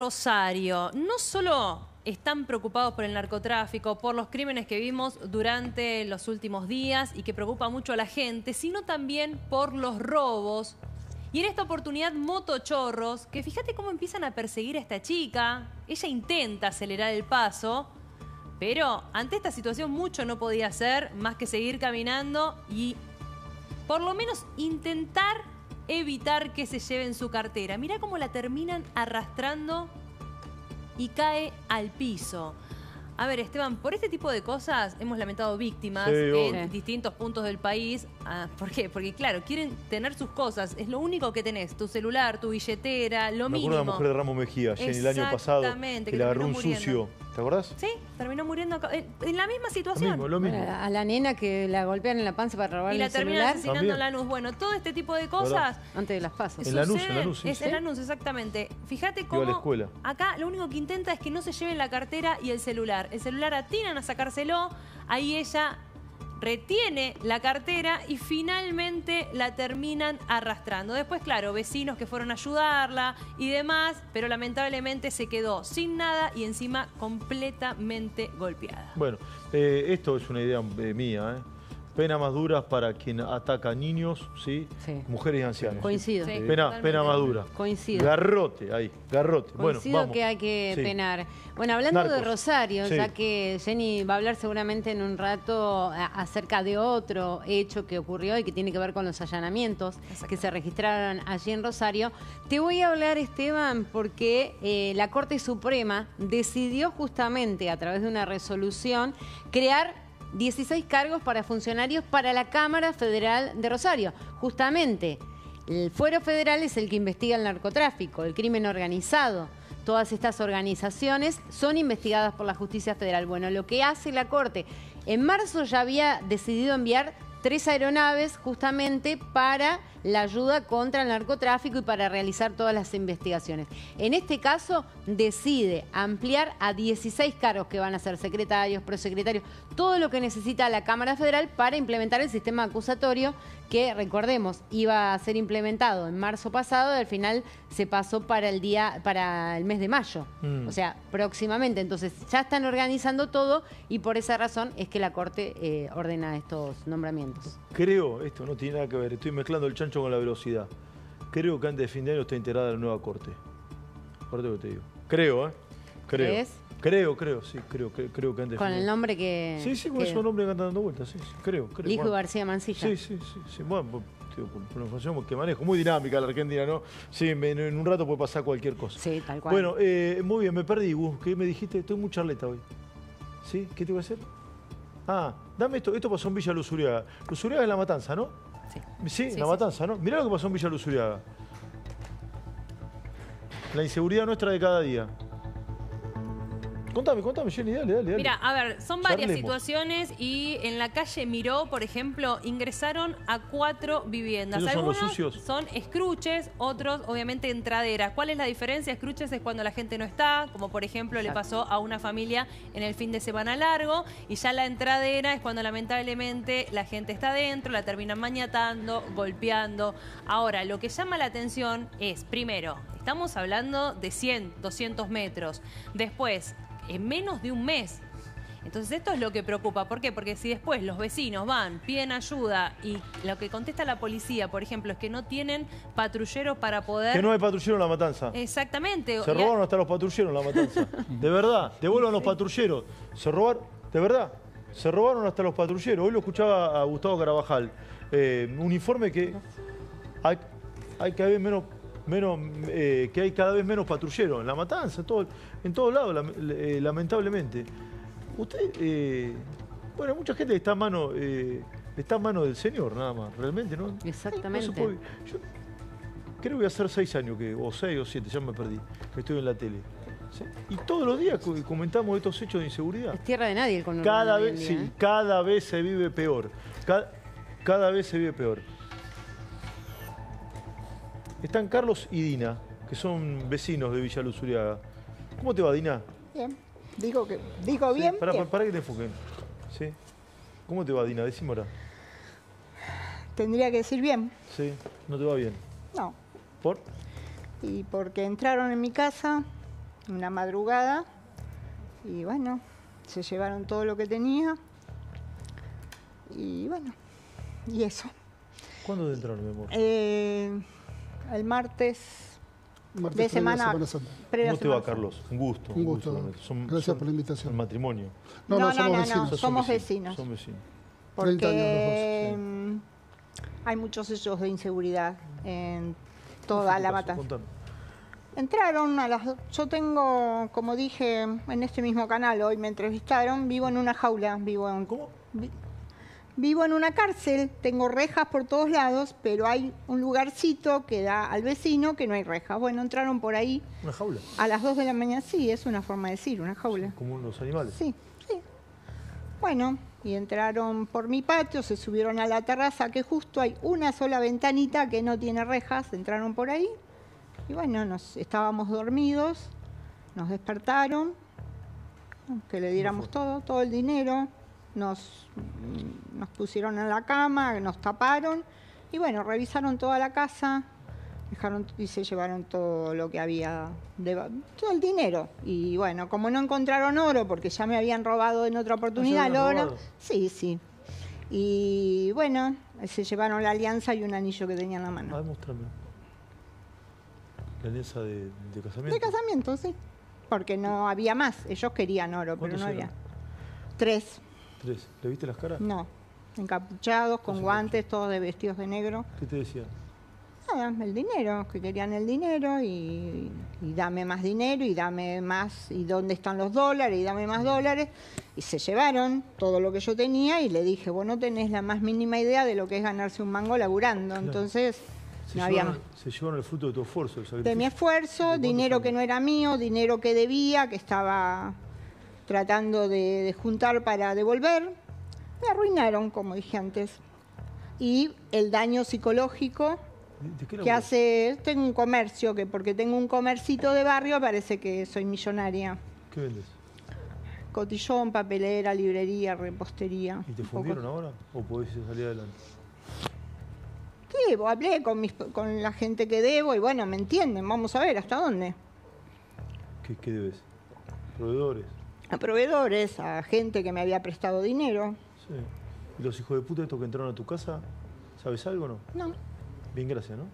Rosario, no solo están preocupados por el narcotráfico, por los crímenes que vimos durante los últimos días y que preocupa mucho a la gente, sino también por los robos. Y en esta oportunidad motochorros, que fíjate cómo empiezan a perseguir a esta chica, ella intenta acelerar el paso, pero ante esta situación mucho no podía hacer más que seguir caminando y por lo menos intentar evitar que se lleven su cartera. Mirá cómo la terminan arrastrando y cae al piso. A ver, Esteban, por este tipo de cosas hemos lamentado víctimas Sí, en distintos puntos del país. Ah, ¿Por qué? Porque, claro, quieren tener sus cosas. Es lo único que tenés. Tu celular, tu billetera, lo Me acuerdo mínimo. de la mujer de Ramos Mejía, Jenny, el año pasado, Exactamente, que que le agarró un muriendo. sucio. ¿Te acordás? Sí, terminó muriendo acá- en, en la misma Lo situación. mismo, lo mismo. A la nena que la golpean en la panza para robarle y la terminan asesinando También. en Lanús. Bueno, todo este tipo de ¿Verdad? cosas antes de las pasos. En Lanús, en Lanús, sí. Es en Lanús, exactamente. Fíjate la cómo escuela. acá lo único que intenta es que no se lleven la cartera y el celular. El celular atinan a sacárselo, ahí ella retiene la cartera y finalmente la terminan arrastrando. Después, claro, vecinos que fueron a ayudarla y demás, pero lamentablemente se quedó sin nada y encima completamente golpeada. Bueno, eh, esto es una idea eh, mía, ¿eh? Pena más duras para quien ataca niños, ¿sí? Sí. Mujeres y ancianos. Coincido. Sí. Pena, pena más dura. Coincido. Garrote, ahí, garrote. Bueno, Coincido vamos. que hay que Sí. penar. Bueno, hablando de. Rosario, Sí. ya que Jenny va a hablar seguramente en un rato a- acerca de otro hecho que ocurrió y que tiene que ver con los allanamientos que se registraron allí en Rosario, te voy a hablar, Esteban, porque eh, la Corte Suprema decidió justamente a través de una resolución crear 16 cargos para funcionarios para la Cámara Federal de Rosario. Justamente, el fuero federal es el que investiga el narcotráfico, el crimen organizado. Todas estas organizaciones son investigadas por la justicia federal. Bueno, lo que hace la Corte, en marzo ya había decidido enviar tres aeronaves justamente para la ayuda contra el narcotráfico y para realizar todas las investigaciones. En este caso, decide ampliar a 16 cargos que van a ser secretarios, prosecretarios, todo lo que necesita la Cámara Federal para implementar el sistema acusatorio que, recordemos, iba a ser implementado en marzo pasado y al final se pasó para el día, para el mes de mayo. Mm. O sea, próximamente. Entonces, ya están organizando todo y por esa razón es que la Corte eh, ordena estos nombramientos. Creo, esto no tiene nada que ver, estoy mezclando el chancho con la velocidad. Creo que antes de fin de año está integrada la nueva corte. Corte que te digo. Creo, ¿eh? Creo. ¿Crees? Creo, creo, sí, creo, que- creo que antes Con el nombre que... Sí, sí, con que- esos nombres que andan dando vueltas, sí, sí, creo, creo. Lijo bueno. García Mancilla. Sí, sí, sí, sí. Bueno, pues, por, la información que manejo. Muy dinámica la Argentina, ¿no? Sí, en, en un rato puede pasar cualquier cosa. Sí, tal cual. Bueno, eh, muy bien, me perdí, Gus. ¿Qué me dijiste? Estoy muy charleta hoy. ¿Sí? ¿Qué te voy a hacer? Ah, dame esto. Esto pasó en Villa Luzuriaga. Luzuriaga es La Matanza, ¿no? Sí. Sí, La sí, Matanza, ¿no? Mirá lo que pasó en Villa Luzuriaga. La inseguridad nuestra de cada día. Contame, contame, Jenny, dale, dale, dale. Mira, a ver, son varias Charlemos. situaciones y en la calle Miró, por ejemplo, ingresaron a cuatro viviendas. Esos son los Algunos sucios. son escruches, otros obviamente entraderas. ¿Cuál es la diferencia? Escruches es cuando la gente no está, como por ejemplo le pasó a una familia en el fin de semana largo, y ya la entradera es cuando lamentablemente la gente está adentro, la terminan mañatando, golpeando. Ahora, lo que llama la atención es, primero, estamos hablando de 100, 200 metros. Después, en menos de un mes. Entonces esto es lo que preocupa. ¿Por qué? Porque si después los vecinos van, piden ayuda y lo que contesta la policía, por ejemplo, es que no tienen patrulleros para poder... Que no hay patrullero en La Matanza. Exactamente. Se robaron hasta los patrulleros en La Matanza. De verdad, devuelvan los patrulleros. Se robaron, de verdad, se robaron hasta los patrulleros. Hoy lo escuchaba a Gustavo Carabajal. Eh, un informe que hay, hay cada vez menos, menos eh, que hay cada vez menos patrulleros en La Matanza, en, todo, en todos lados, eh, lamentablemente. Usted, eh, bueno, mucha gente está a mano, eh, está a mano del Señor, nada más, realmente, ¿no? Exactamente. puede- yo creo que voy a hacer seis años, que, o seis o siete, ya me perdí, que estoy en la tele. ¿sí? Y todos los días co- comentamos estos hechos de inseguridad. Es tierra de nadie el Cada vez, día, sí, ¿eh? cada vez se vive peor. Cada, cada vez se vive peor. Están Carlos y Dina, que son vecinos de Villa Luzuriaga. ¿Cómo te va, Dina? Bien. Digo que digo bien. Para, bien. que te enfoquen. ¿Sí? ¿Cómo te va, Dina? Decime ahora. Tendría que decir bien. ¿Sí? ¿No te va bien? No. ¿Por? Y porque entraron en mi casa, una madrugada. Y bueno, se llevaron todo lo que tenía. Y bueno, y eso. ¿Cuándo entraron, mi amor? Eh, el martes Martes de semana. Semana Santa. previa ¿Cómo te va. Carlos? Un gusto. Un gusto. realmente. Son- Gracias son por la invitación. El matrimonio. No, no, No, no, somos no, no. vecinos. Somos vecinos. Vecinos. 30 años Porque los mm, hay muchos hechos de inseguridad en ¿Cómo toda la matanza. Contame. Entraron a las... Yo tengo, como dije en este mismo canal, hoy me entrevistaron, vivo en una jaula, vivo en... ¿Cómo? Vi- Vivo en una cárcel, tengo rejas por todos lados, pero hay un lugarcito que da al vecino que no hay rejas. Bueno, entraron por ahí Una jaula. a las 2 de la mañana, sí, es una forma de decir, una jaula. Como los animales. Sí, sí. Bueno, y entraron por mi patio, se subieron a la terraza, que justo hay una sola ventanita que no tiene rejas, entraron por ahí. Y bueno, nos estábamos dormidos, nos despertaron, que le diéramos todo, todo el dinero, nos, nos pusieron en la cama, nos taparon y bueno, revisaron toda la casa, dejaron y se llevaron todo lo que había, de- todo el dinero. Y bueno, como no encontraron oro, porque ya me habían robado en otra oportunidad el oro, robado? sí, sí. Y bueno, se llevaron la alianza y un anillo que tenía en la mano. Ah, mostrame. La alianza de, de casamiento. De casamiento, sí. Porque no había más. Ellos querían oro, pero ¿Cuántos no eran? había. Tres, Tres. ¿Le viste las caras? no. Encapuchados, con guantes, todos de vestidos de negro. ¿Qué te decían? Nada, el dinero, que querían el dinero y, y dame más dinero y dame más, y dónde están los dólares y dame más dólares. Y se llevaron todo lo que yo tenía y le dije, vos no tenés la más mínima idea de lo que es ganarse un mango laburando. Entonces, Se, no había llevaron, se llevaron el fruto de tu esfuerzo, el de mi esfuerzo, dinero que no era mío, dinero que debía, que estaba tratando de, de juntar para devolver. Me arruinaron, como dije antes. Y el daño psicológico ¿De, de qué que hace, tengo un comercio, que porque tengo un comercito de barrio parece que soy millonaria. ¿Qué vendes? Cotillón, papelera, librería, repostería. ¿Y te poco. fundieron ahora? ¿O podés salir adelante? Sí, hablé con, mis- con la gente que debo y bueno, me entienden, vamos a ver hasta dónde. ¿Qué, qué debes? ¿Proveedores? A proveedores, a gente que me había prestado dinero. Sí. ¿Y los hijos de puta estos que entraron a tu casa? ¿Sabes algo o no? No, Bien, gracias, ¿no?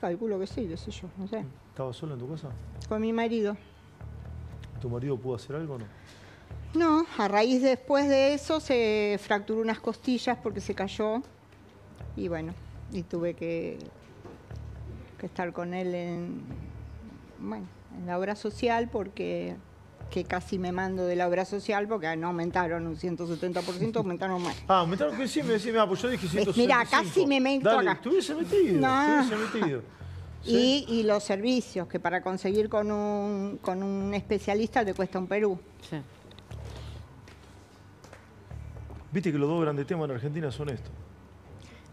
calculo que sí, qué sé yo, no sé. ¿Estabas sola en tu casa? Con mi marido. ¿Tu marido pudo hacer algo o no? No, a raíz después de eso se fracturó unas costillas porque se cayó. Y bueno, y tuve que, que estar con él en, bueno, en la obra social porque que casi me mando de la obra social porque no aumentaron un 170%, aumentaron más. Ah, aumentaron que sí, me decía, mira, pues yo dije 165. Mira, casi me meto Dale, acá. hubiese metido, No. te hubiese metido. Sí. Y, y los servicios, que para conseguir con un, con un especialista te cuesta un Perú. Sí. Viste que los dos grandes temas en Argentina son estos.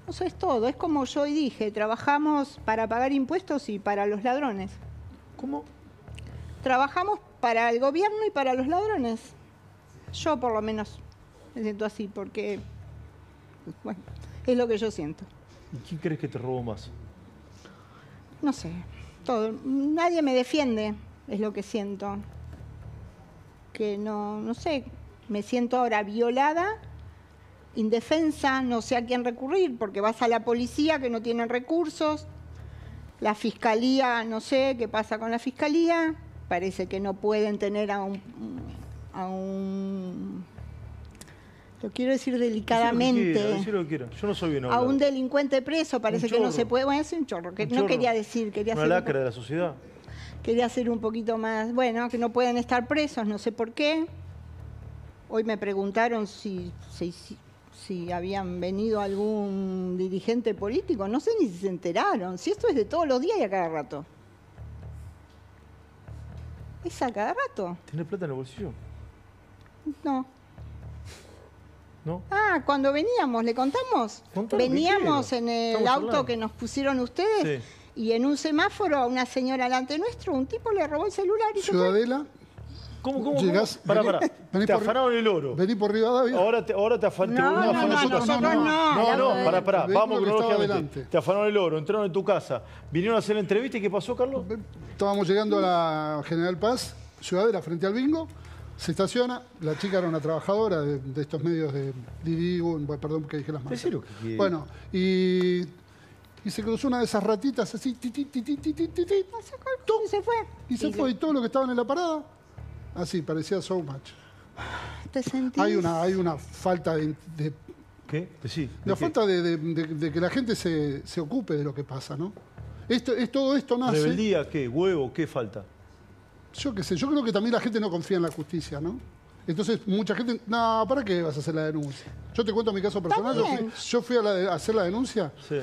Eso es todo, es como yo hoy dije, trabajamos para pagar impuestos y para los ladrones. ¿Cómo? Trabajamos para el gobierno y para los ladrones. Yo por lo menos me siento así porque, bueno, es lo que yo siento. ¿Y quién crees que te robó más? No sé, todo. Nadie me defiende, es lo que siento. Que no, no sé, me siento ahora violada, indefensa, no sé a quién recurrir, porque vas a la policía que no tienen recursos, la fiscalía, no sé qué pasa con la fiscalía, parece que no pueden tener a un... A un lo quiero decir delicadamente lo que quiera, Yo no soy bien a un delincuente preso, parece que no se puede. Bueno, es un chorro, que Un no quería decir, quería Una un lacra de la sociedad. quería ser un poquito más. Bueno, que no pueden estar presos, no sé por qué. Hoy me preguntaron si, si- si habían venido algún dirigente político, no sé ni si se enteraron. Si esto es de todos los días y a cada rato. ¿Es a cada rato? ¿Tienes plata en el bolsillo? No. ¿No? Ah, cuando veníamos, ¿le contamos? Contá lo que Veníamos quieras. en el Estamos auto hablando. que nos pusieron ustedes Sí. y en un semáforo a una señora delante nuestro, un tipo le robó el celular y se fue. Ciudadela, ¿Cómo, cómo? Llegás, cómo? Pará, pará. Vení te por, afanaron el oro. Vení por Rivadavia. Ahora te, ahora te afanaron. No, no, no, nosotros no. No, no, no, pará, pará. Vamos cronológicamente. Te afanaron el oro, entraron en tu casa. Vinieron a hacer la entrevista y ¿qué pasó, Carlos? Estábamos llegando a la General Paz, Ciudadela, frente al bingo. Se estaciona, la chica era una trabajadora de, de estos medios de Didi, perdón que dije las manos. Bueno, y, y se cruzó una de esas ratitas así, ti, ti, ti, ti, ti, ti, ti, y se fue. Y se fue, y todo lo que estaban en la parada así, parecía so much. ¿Te sentís? Hay una, hay una falta de, de- ¿Qué? Decí. la ¿de qué? falta de, de- de- de que la gente se, se ocupe de lo que pasa, ¿no? Esto, es, todo esto nace. ¿Rebeldía qué? ¿Huevo? ¿Qué falta? Yo qué sé, yo creo que también la gente no confía en la justicia, ¿no? Entonces, mucha gente, no, ¿para qué vas a hacer la denuncia? Yo te cuento mi caso personal, yo fui, bien. yo fui a, la de- a hacer la denuncia Sí.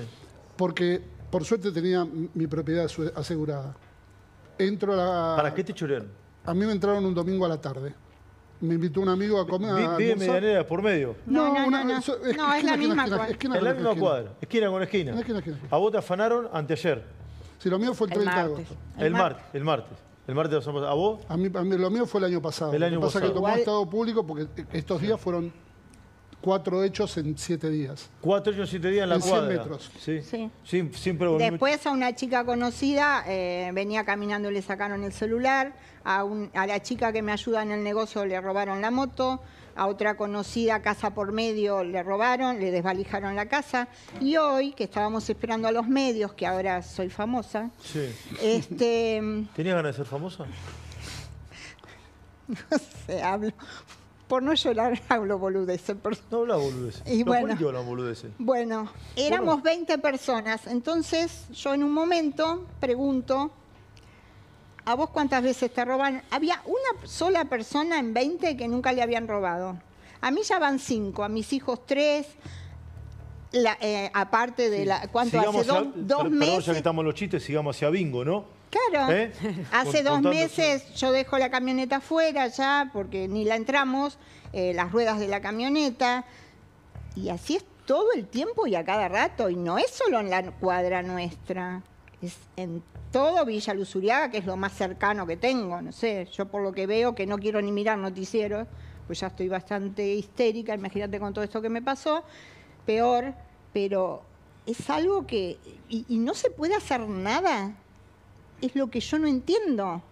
porque por suerte tenía mi propiedad asegurada. Entro a la... ¿Para qué te chorearon? A mí me entraron un domingo a la tarde. Me invitó un amigo a comer. Vive almorzar. medianera por medio. No, no, una- no, no. eso- No, es la misma esquina, cuadra. esquina En la con misma esquina. cuadra. Esquina con esquina. Esquina, esquina, esquina. A vos te afanaron anteayer. Si lo mío fue el El 30 de martes. agosto. El, martes. El martes. El martes de. ¿A vos? A mí, a mí lo mío fue el año pasado. El Lo año que pasa pasado. que tomó Igual- estado público porque estos días fueron cuatro hechos en siete días. Cuatro años, siete días en la En 100 cuadra. metros. Sí. Sí. Sin, sin. Después a una chica conocida, eh, venía caminando y le sacaron el celular. A, un- a la chica que me ayuda en el negocio le robaron la moto. A otra conocida, casa por medio, le robaron, le desvalijaron la casa. Y hoy, que estábamos esperando a los medios, que ahora soy famosa, Sí. este, ¿Tenías ganas de ser famosa? no sé, hablo, por no llorar hablo boludeces. No habla boludeces. Y Los bueno. políticos hablan boludeces. Bueno, éramos 20 personas, entonces yo en un momento pregunto, ¿a vos cuántas veces te roban? Había una sola persona en 20 que nunca le habían robado. A mí ya van cinco, a mis hijos tres, la- eh, aparte de la... ¿Cuánto Sigamos hace? Dos, hacia- dos per- Perdón, ya que meses. estamos los chistes, sigamos hacia bingo, ¿no? Claro, ¿Eh? hace dos meses yo dejo la camioneta afuera ya, porque ni la entramos, eh, las ruedas de la camioneta, y así es todo el tiempo y a cada rato, y no es solo en la cuadra nuestra, es en todo Villa Luzuriaga, que es lo más cercano que tengo, no sé, yo por lo que veo, que no quiero ni mirar noticieros, pues ya estoy bastante histérica, imagínate con todo esto que me pasó, peor, pero es algo que, y- y no se puede hacer nada es lo que yo no entiendo.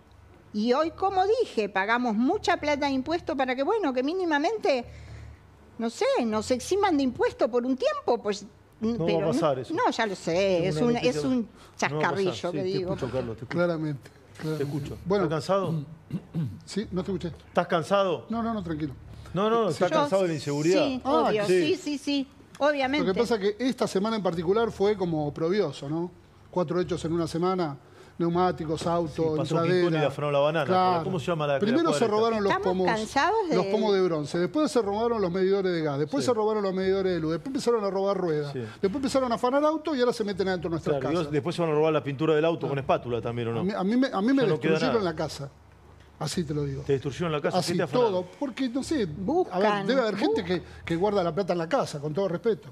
Y hoy, como dije, pagamos mucha plata de impuesto para que, bueno, que mínimamente, no sé, nos eximan de impuesto por un tiempo, pues... No va a pasar eso. No, ya lo sé, es Una es un No pasar. chascarrillo Sí, que te digo. escucho, Carlos, te escucho. Claramente. Te escucho. Bueno, ¿Estás cansado? sí, no te escuché. ¿Estás cansado? No, no, no, tranquilo. No, no, ¿estás Yo- cansado de la inseguridad? Sí, Ah, obvio, sí. sí, sí, sí, obviamente. Lo que pasa es que esta semana en particular fue como probioso, ¿no? Cuatro hechos en una semana, neumáticos, autos, Sí, pasó y la banana. ¿Cómo se llama la- Primero se robaron los pomos, de- los pomos de bronce, después se robaron los medidores de gas, después Sí. se robaron los medidores de luz, después empezaron a robar ruedas, Sí. después empezaron a afanar autos y ahora se meten adentro de nuestras Claro, casas. después se van a robar la pintura del auto con espátula también, ¿o no? A mí, a mí me, a mí me no destruyeron la casa. Así te lo digo. Te destruyeron la casa. ¿qué Así te afanaron? todo. Porque, no sé, a Buscan, ver, debe haber gente que guarda la plata en la casa, con todo respeto.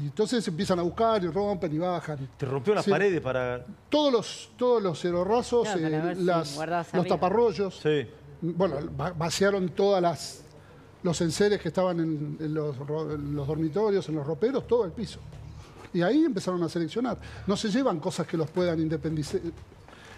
Y entonces empiezan a buscar y rompen y bajan. Te rompió las Sí. paredes para... Todos los, todos los cerorrazos, Claro, eh, si los arriba. taparrollos, Sí. bueno, va- vaciaron todas las los enseres que estaban en, en los, en los dormitorios, en los roperos, todo el piso. Y ahí empezaron a seleccionar. No se llevan cosas que los puedan independizar.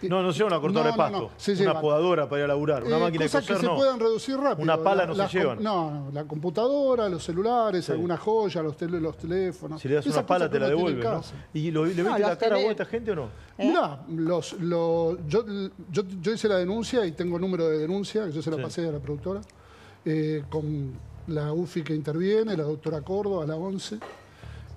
No, no se llevan a cortar No, de no, pasto. no, se Una llevan. podadora para ir a laburar. Una Eh, máquina de cosas coser, que se no. puedan reducir rápido. Una pala no se llevan. No, no, la computadora, los celulares, Sí. alguna joya, los, tele- los teléfonos. Si le das una pala te la devuelven, ¿no? ¿Y lo- le No, viste la los cara a esta gente o no? ¿Eh? Mirá, los, lo- yo, yo, yo hice la denuncia y tengo número de denuncia, que yo se la Sí. pasé a la productora, eh, con la UFI que interviene, la doctora Córdoba, la 11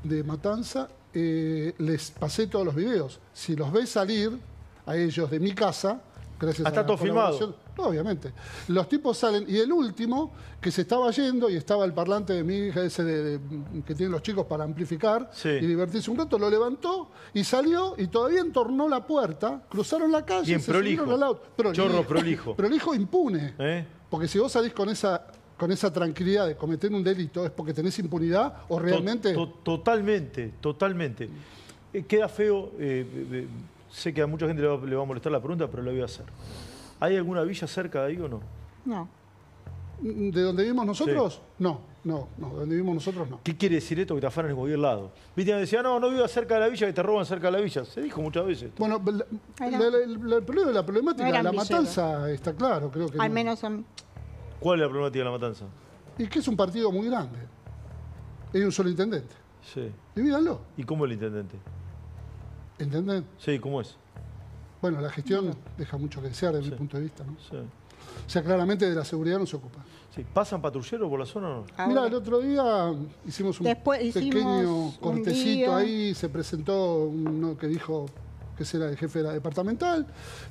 de Matanza. eh, les pasé todos los videos. Si los ves salir a ellos de mi casa, gracias Ah, a está la todo filmado. colaboración- Obviamente. Los tipos salen, y el último, que se estaba yendo y estaba el parlante de mi hija, ese de- de- que tienen los chicos para amplificar Sí. y divertirse un rato, lo levantó y salió y todavía entornó la puerta, cruzaron la calle Bien se prolijo. al auto. Chorro prolijo. Prolijo impune. ¿Eh? Porque si vos salís con esa, con esa tranquilidad de cometer un delito es porque tenés impunidad o realmente... To- to- totalmente, totalmente. Eh, queda feo, eh, sé que a mucha gente le va, le va a molestar la pregunta, pero la voy a hacer. ¿Hay alguna villa cerca de ahí o no? No. ¿De donde vivimos nosotros? No. No, no, donde vivimos nosotros no. ¿Qué quiere decir esto que te afanan en cualquier lado? Viste, me decía, no, no vivo cerca de la villa, que te roban cerca de la villa. Se dijo muchas veces. Bueno, la, la- la- el problema, la problemática, No eran la matanza está claro, creo que Al no. menos mí. ¿Cuál es la problemática de la matanza? Y que es un partido muy grande. Hay un solo intendente. Sí. Divídanlo, ¿Y cómo es el intendente? ¿Entienden? Sí, ¿cómo es? Bueno, la gestión deja mucho que desear desde Sí. mi punto de vista, ¿no? Sí. O sea, claramente de la seguridad no se ocupa. Sí. ¿Pasan patrulleros por la zona o no? Mira, el otro día hicimos un Después hicimos pequeño cortecito ahí, se presentó uno que dijo que era el jefe de la departamental,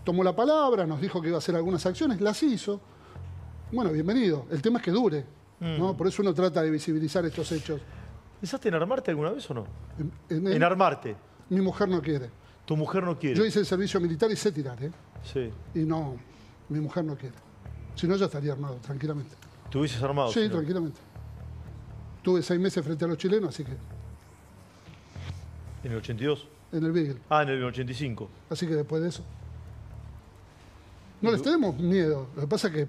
tomó la palabra, nos dijo que iba a hacer algunas acciones, las hizo. Bueno, bienvenido. El tema es que dure, Mm. ¿no? Por eso uno trata de visibilizar estos hechos. ¿Pensaste en armarte alguna vez o no? En- en- En armarte. Mi mujer no quiere. Tu mujer no quiere. Yo hice el servicio militar y sé tirar, ¿eh? Sí. Y no, mi mujer no quiere. Si no, ya estaría armado, tranquilamente. ¿Te hubieses armado? sí, tranquilamente. Tuve seis meses frente a los chilenos, así que ¿En el 82? en el Beagle. Ah, en el 85. Así que después de eso. No les tenemos miedo. Lo que pasa es que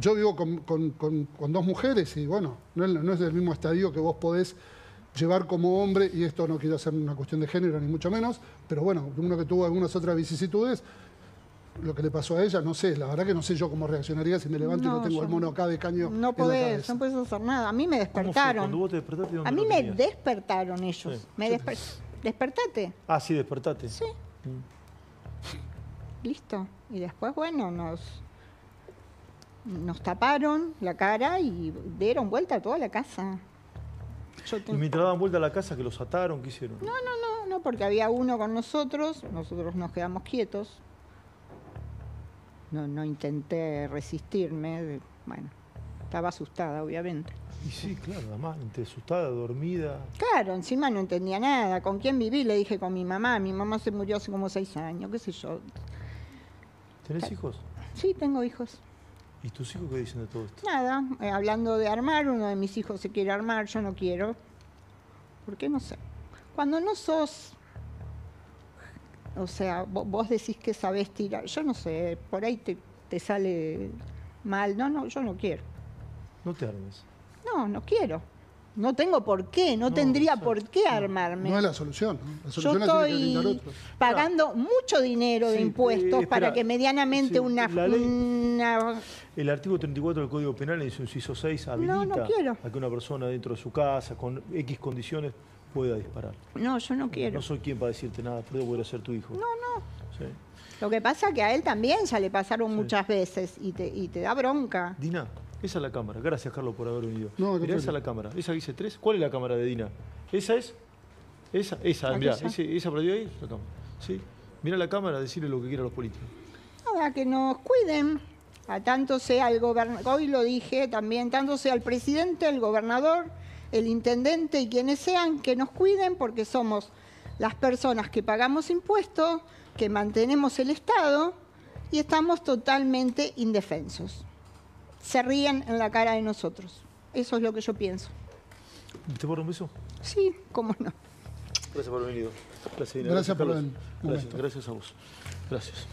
yo vivo con, con- con- con dos mujeres y bueno, no es, no es del mismo estadio que vos podés llevar como hombre, y esto no quiero hacer una cuestión de género ni mucho menos, pero bueno, uno que tuvo algunas otras vicisitudes, lo que le pasó a ella, no sé, la verdad que no sé yo cómo reaccionaría si me levanto y No, tengo el mono acá de caño. No podés, no podés hacer nada. A mí me ¿Cómo fue? despertaron. Cuando vos te despertaste, ¿dónde A mí me tenías? despertaron ellos. Sí. Me desper- Despertate. Ah, sí, despertate. Sí. Listo. Y después, bueno, nos, nos taparon la cara y dieron vuelta a toda la casa. Yo te- Y mientras daban vuelta a la casa, que los ataron, ¿qué hicieron? No, no, no, porque había uno con nosotros, nosotros nos quedamos quietos. No, no intenté resistirme, bueno, estaba asustada, obviamente. Y sí, claro, además, entre asustada, dormida. Claro, encima no entendía nada. ¿Con quién viví? Le dije con mi mamá. Mi mamá se murió hace como seis años, qué sé yo. ¿Tenés hijos? Sí, tengo hijos. ¿Y tus hijos qué dicen de todo esto? Nada, eh, hablando de armar, uno de mis hijos se quiere armar, yo no quiero. ¿Por qué? No sé. Cuando no sos, o sea, vo- vos, decís que sabés tirar, yo no sé, por ahí te, te sale mal. No, no, yo no quiero. No te armes. No, no quiero. No tengo por qué, no, No, tendría exacto. por qué armarme. No es la solución. La Yo solución la tiene que brindar estoy otros. pagando mucho dinero de Sí, impuestos eh, para que medianamente Sí, una, ley- una- El artículo 34 del Código Penal, en su inciso 6, habilita No, a que una persona dentro de su casa, con X condiciones, pueda disparar. No, yo no quiero. No soy quien para decirte nada, pero voy a ser tu hijo. No, no. Sí. Lo que pasa es que a él también ya le pasaron muchas veces y te, y te da bronca. Dina, esa es la cámara. Gracias, Carlos, por haber venido. No, Mirá, esa es la cámara. Esa que dice 3. ¿Cuál es la cámara de Dina? ¿Esa es? Esa, esa, mirá, ese- esa para ahí, la cámara. Sí. Mirá la cámara, decirle lo que quieran los políticos. Nada, que nos cuiden. A tanto sea el gobernador, hoy lo dije también, tanto sea el presidente, el gobernador, el intendente y quienes sean, que nos cuiden porque somos las personas que pagamos impuestos, que mantenemos el Estado y estamos totalmente indefensos. Se ríen en la cara de nosotros. Eso es lo que yo pienso. ¿Te puedo un beso? Sí, cómo no. Gracias por haber venido. Gracias, Dina. Gracias por el Gracias, momento. gracias a vos. Gracias.